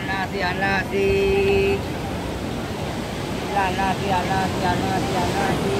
nasi nasi nasi nasi nasi nasi